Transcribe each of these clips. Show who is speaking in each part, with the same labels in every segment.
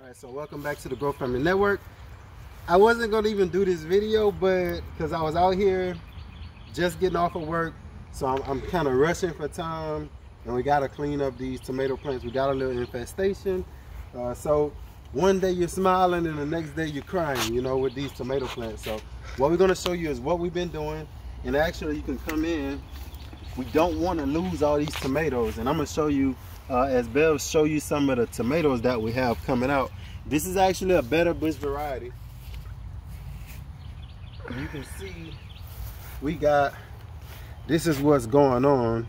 Speaker 1: All right, so welcome back to the Grow Family Network. I wasn't gonna even do this video, but because I was out here just getting off of work, so I'm, I'm kind of rushing for time, and we gotta clean up these tomato plants. We got a little infestation, uh, so one day you're smiling and the next day you're crying, you know, with these tomato plants. So what we're gonna show you is what we've been doing, and actually you can come in. We don't want to lose all these tomatoes, and I'm gonna show you uh, as Bev show you some of the tomatoes that we have coming out. This is actually a better bush variety. You can see we got, this is what's going on.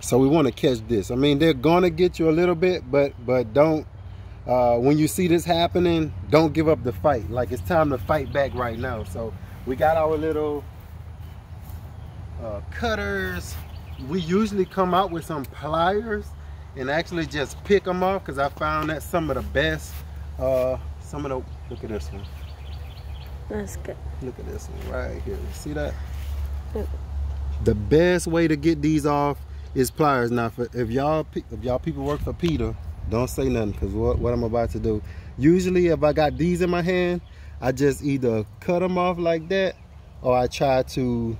Speaker 1: So we want to catch this. I mean, they're going to get you a little bit, but but don't, uh, when you see this happening, don't give up the fight. Like it's time to fight back right now. So we got our little uh, cutters, we usually come out with some pliers and actually just pick them off because I found that some of the best, uh, some of the, look at this one.
Speaker 2: That's good.
Speaker 1: Look at this one right here. See that? Yep. The best way to get these off is pliers. Now, for, if y'all if y'all people work for PETA, don't say nothing because what, what I'm about to do. Usually, if I got these in my hand, I just either cut them off like that or I try to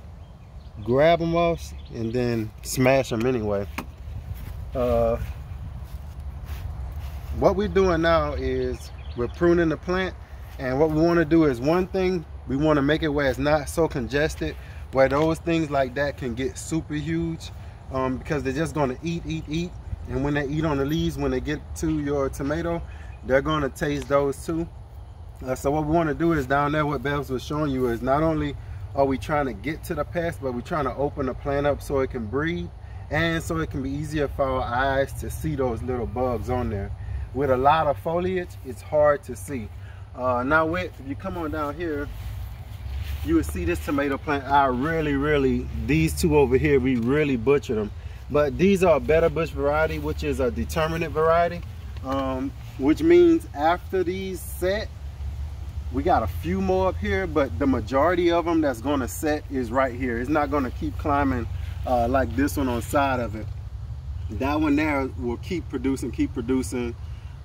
Speaker 1: grab them off and then smash them anyway. Uh, what we're doing now is we're pruning the plant and what we want to do is one thing we want to make it where it's not so congested where those things like that can get super huge um, because they're just going to eat eat eat and when they eat on the leaves when they get to your tomato they're going to taste those too uh, so what we want to do is down there what Bevs was showing you is not only are we trying to get to the pest, but we're trying to open the plant up so it can breathe and so it can be easier for our eyes to see those little bugs on there. With a lot of foliage, it's hard to see. Uh, now with, if you come on down here, you will see this tomato plant. I really, really, these two over here, we really butchered them. But these are a better bush variety, which is a determinate variety, um, which means after these set, we got a few more up here but the majority of them that's to set is right here. It's not to keep climbing uh, like this one on the side of it. That one there will keep producing keep producing.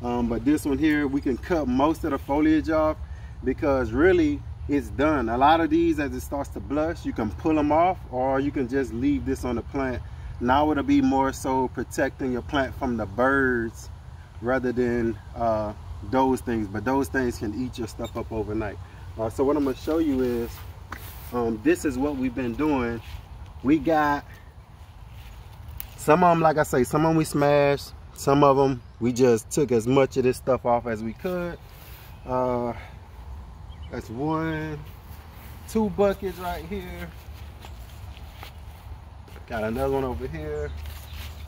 Speaker 1: Um, but this one here we can cut most of the foliage off because really it's done. A lot of these as it starts to blush you can pull them off or you can just leave this on the plant. Now it'll be more so protecting your plant from the birds rather than uh, those things but those things can eat your stuff up overnight. Uh, so what I'm gonna show you is um, this is what we've been doing. We got some of them like I say some of them we smashed some of them we just took as much of this stuff off as we could. Uh, that's one two buckets right here. Got another one over here.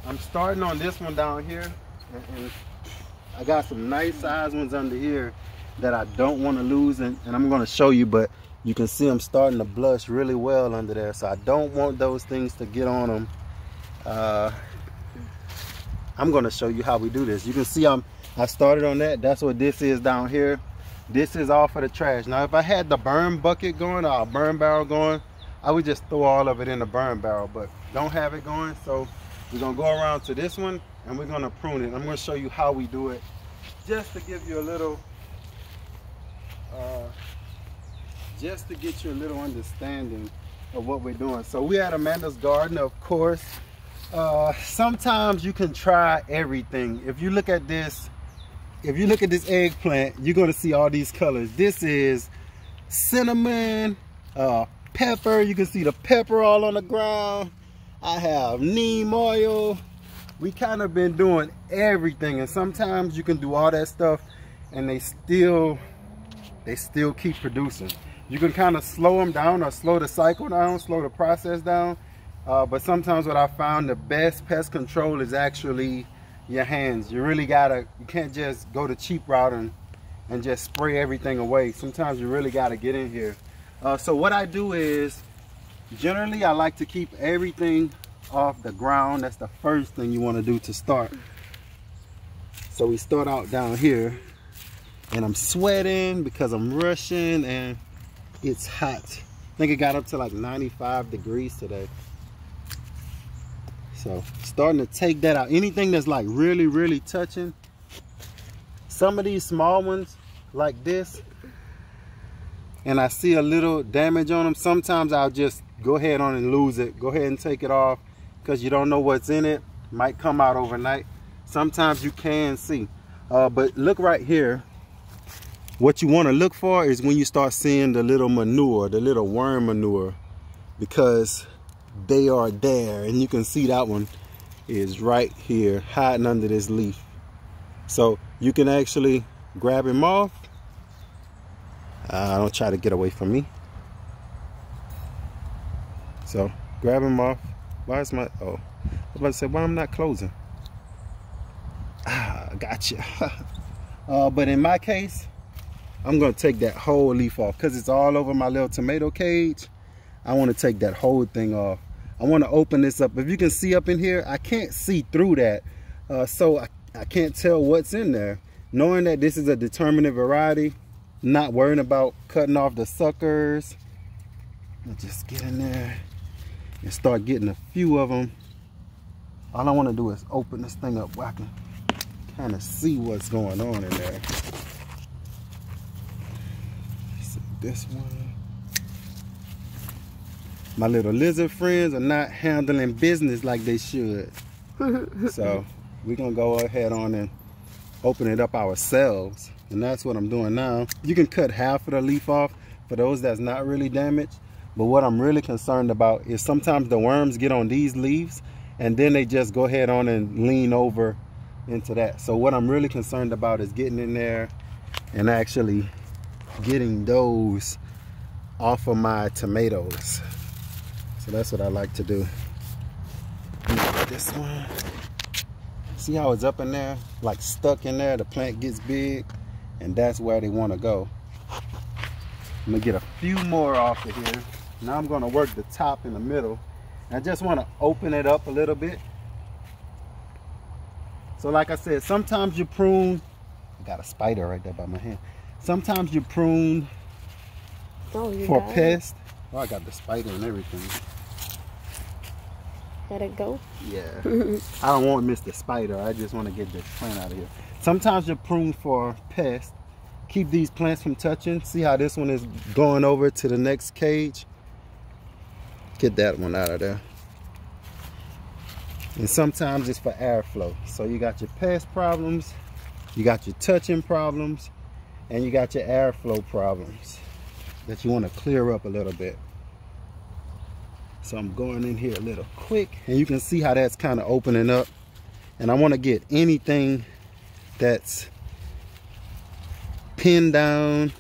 Speaker 1: I'm starting on this one down here and, and I got some nice size ones under here that I don't want to lose and, and I'm going to show you but you can see I'm starting to blush really well under there so I don't want those things to get on them uh, I'm going to show you how we do this. You can see I'm I started on that. That's what this is down here. This is all for the trash. Now if I had the burn bucket going or a burn barrel going I would just throw all of it in the burn barrel but don't have it going so we're gonna go around to this one and we're gonna prune it. I'm gonna show you how we do it just to give you a little, uh, just to get you a little understanding of what we're doing. So we at Amanda's Garden, of course. Uh, sometimes you can try everything. If you look at this, if you look at this eggplant, you're gonna see all these colors. This is cinnamon, uh, pepper. You can see the pepper all on the ground. I have neem oil. We kind of been doing everything and sometimes you can do all that stuff and they still, they still keep producing. You can kind of slow them down or slow the cycle down, slow the process down. Uh, but sometimes what I found the best pest control is actually your hands. You really gotta, you can't just go the cheap route and, and just spray everything away. Sometimes you really gotta get in here. Uh, so what I do is generally I like to keep everything off the ground. That's the first thing you want to do to start. So we start out down here and I'm sweating because I'm rushing and it's hot. I think it got up to like 95 degrees today. So starting to take that out. Anything that's like really really touching some of these small ones like this and I see a little damage on them, sometimes I'll just go ahead on and lose it. Go ahead and take it off because you don't know what's in it. Might come out overnight. Sometimes you can see. Uh, but look right here. What you want to look for is when you start seeing the little manure, the little worm manure, because they are there. And you can see that one is right here hiding under this leaf. So you can actually grab him off uh, don't try to get away from me. So grab him off. Why is my oh I was about to say why I'm not closing. Ah, gotcha. uh, but in my case, I'm gonna take that whole leaf off because it's all over my little tomato cage. I want to take that whole thing off. I want to open this up. If you can see up in here, I can't see through that. Uh, so I, I can't tell what's in there. Knowing that this is a determinate variety, not worrying about cutting off the suckers I'll just get in there and start getting a few of them all I want to do is open this thing up where I can kind of see what's going on in there. This one. My little lizard friends are not handling business like they should. So we're gonna go ahead on and open it up ourselves. And that's what I'm doing now. You can cut half of the leaf off. For those that's not really damaged. But what I'm really concerned about is sometimes the worms get on these leaves and then they just go ahead on and lean over into that. So what I'm really concerned about is getting in there and actually getting those off of my tomatoes. So that's what I like to do. This one. See how it's up in there? Like stuck in there, the plant gets big and that's where they want to go. I'm gonna get a few more off of here. Now I'm gonna work the top in the middle. I just wanna open it up a little bit. So like I said, sometimes you prune, I got a spider right there by my hand. Sometimes you prune oh, you for pests. Oh, I got the spider and everything.
Speaker 2: Let it go?
Speaker 1: Yeah. I don't want Mr. Spider. I just want to get this plant out of here. Sometimes you prune for pests. Keep these plants from touching. See how this one is going over to the next cage? Get that one out of there. And sometimes it's for airflow. So you got your pest problems, you got your touching problems, and you got your airflow problems that you want to clear up a little bit. So I'm going in here a little quick and you can see how that's kind of opening up. And I want to get anything that's pinned down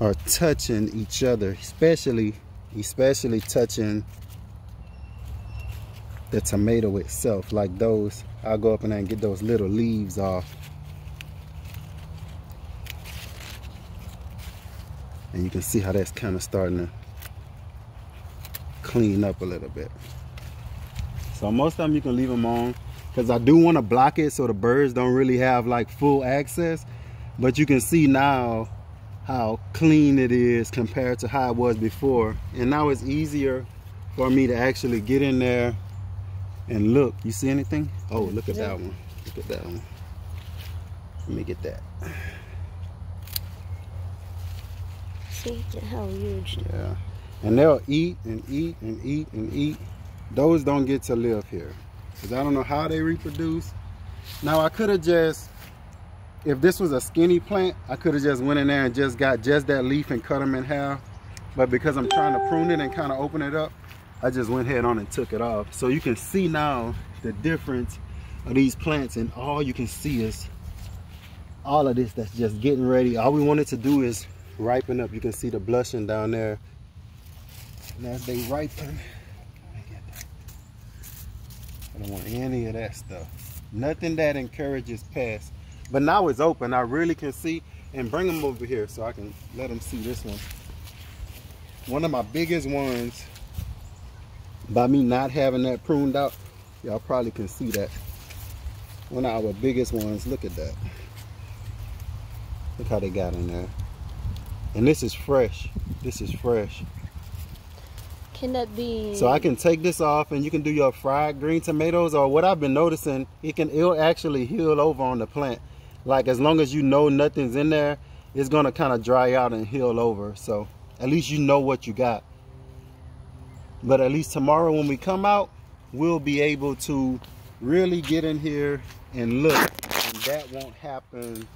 Speaker 1: or touching each other, especially especially touching the tomato itself like those I'll go up in there and get those little leaves off. And you can see how that's kind of starting to clean up a little bit. So most of them you can leave them on because I do want to block it so the birds don't really have like full access. But you can see now how clean it is compared to how it was before. And now it's easier for me to actually get in there and look. You see anything? Oh look at yeah. that one. Look at that one. Let me get that.
Speaker 2: See how huge.
Speaker 1: Yeah. And they'll eat and eat and eat and eat. Those don't get to live here. Because I don't know how they reproduce. Now I could have just, if this was a skinny plant, I could have just went in there and just got just that leaf and cut them in half. But because I'm trying to prune it and kind of open it up, I just went head on and took it off. So you can see now the difference of these plants and all you can see is all of this that's just getting ready. All we wanted to do is ripen up. You can see the blushing down there. And as they ripen, I don't want any of that stuff. Nothing that encourages pests. But now it's open. I really can see and bring them over here so I can let them see this one. One of my biggest ones, by me not having that pruned out, y'all probably can see that. One of our biggest ones, look at that. Look how they got in there. And this is fresh. This is fresh.
Speaker 2: Can that be?
Speaker 1: So I can take this off and you can do your fried green tomatoes or what I've been noticing, it can it'll actually heal over on the plant. Like as long as you know nothing's in there, it's gonna kind of dry out and heal over. So at least you know what you got. But at least tomorrow when we come out, we'll be able to really get in here and look. And that won't happen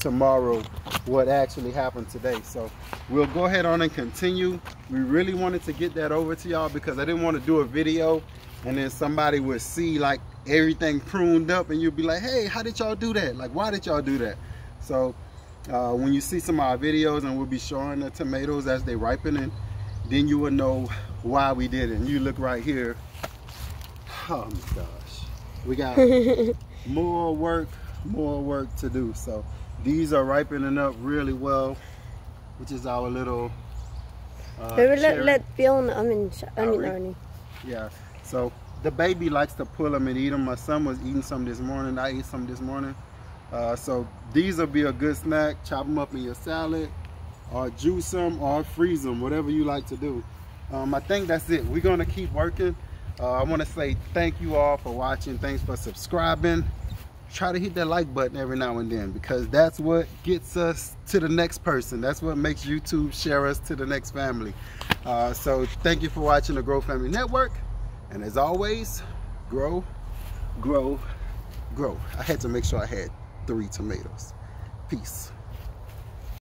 Speaker 1: tomorrow what actually happened today so we'll go ahead on and continue we really wanted to get that over to y'all because i didn't want to do a video and then somebody would see like everything pruned up and you'll be like hey how did y'all do that? Like why did y'all do that? So uh, when you see some of our videos and we'll be showing the tomatoes as they ripen and then you will know why we did it. And you look right here. Oh my gosh. We got more work more work to do. So these are ripening up really well, which is our little
Speaker 2: uh, let, let Fiona, I mean, I mean Ernie.
Speaker 1: Yeah, so the baby likes to pull them and eat them. My son was eating some this morning. I ate some this morning. Uh, so these will be a good snack. Chop them up in your salad or juice them or freeze them, whatever you like to do. Um, I think that's it. We're going to keep working. Uh, I want to say thank you all for watching. Thanks for subscribing try to hit that like button every now and then because that's what gets us to the next person. That's what makes YouTube share us to the next family. Uh, so thank you for watching the Grow Family Network. And as always, grow, grow, grow. I had to make sure I had three tomatoes. Peace.